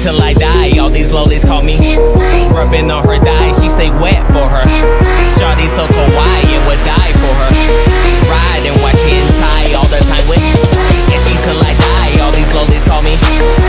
till I die. All these lolis call me rubbing on her thigh. She stay wet for her. Shawty so kawaii, it would die for her. Ride and watch hentai all the time with. And she till I die. All these lolis call me.